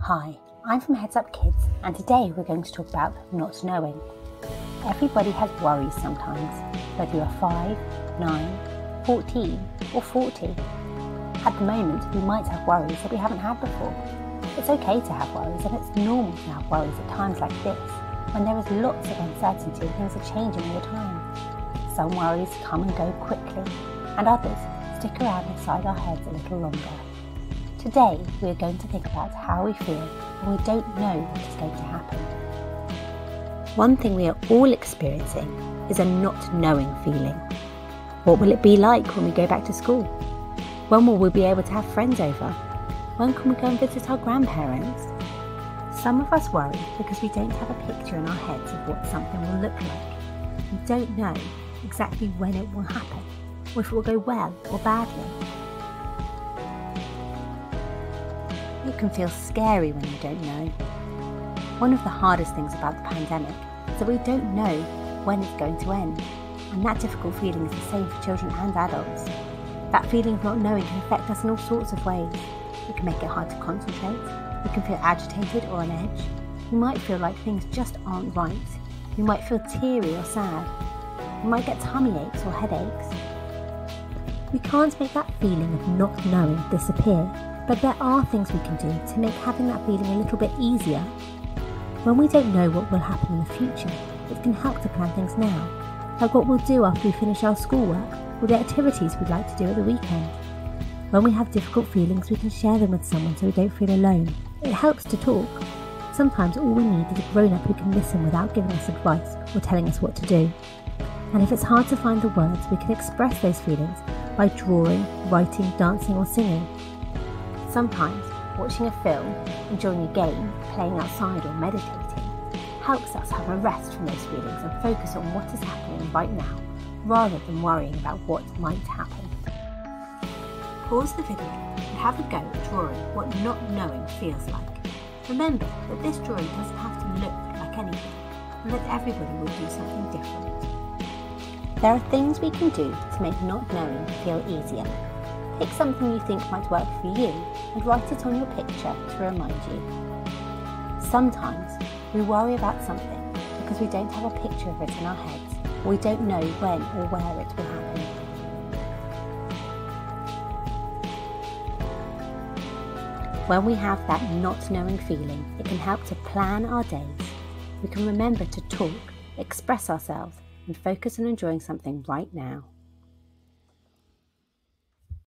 Hi, I'm from Heads Up Kids, and today we're going to talk about not knowing. Everybody has worries sometimes, whether you're 5, 9, 14, or 40. At the moment, we might have worries that we haven't had before. It's okay to have worries, and it's normal to have worries at times like this, when there is lots of uncertainty and things are changing all the time. Some worries come and go quickly, and others stick around inside our heads a little longer. Today, we are going to think about how we feel when we don't know what is going to happen. One thing we are all experiencing is a not knowing feeling. What will it be like when we go back to school? When will we be able to have friends over? When can we go and visit our grandparents? Some of us worry because we don't have a picture in our heads of what something will look like. We don't know exactly when it will happen, or if it will go well or badly. It can feel scary when you don't know. One of the hardest things about the pandemic is that we don't know when it's going to end, and that difficult feeling is the same for children and adults. That feeling of not knowing can affect us in all sorts of ways. It can make it hard to concentrate, we can feel agitated or on edge, we might feel like things just aren't right, we might feel teary or sad, we might get tummy aches or headaches. We can't make that feeling of not knowing disappear but there are things we can do to make having that feeling a little bit easier. When we don't know what will happen in the future, it can help to plan things now, like what we'll do after we finish our schoolwork or the activities we'd like to do at the weekend. When we have difficult feelings, we can share them with someone so we don't feel alone. It helps to talk. Sometimes all we need is a grown up who can listen without giving us advice or telling us what to do. And if it's hard to find the words, we can express those feelings by drawing, writing, dancing, or singing. Sometimes watching a film, enjoying a game, playing outside, or meditating helps us have a rest from those feelings and focus on what is happening right now rather than worrying about what might happen. Pause the video and have a go at drawing what not knowing feels like. Remember that this drawing doesn't have to look like anything and that everybody will do something different. There are things we can do to make not knowing feel easier Pick something you think might work for you and write it on your picture to remind you. Sometimes we worry about something because we don't have a picture of it in our heads or we don't know when or where it will happen. When we have that not knowing feeling, it can help to plan our days. We can remember to talk, express ourselves, and focus on enjoying something right now.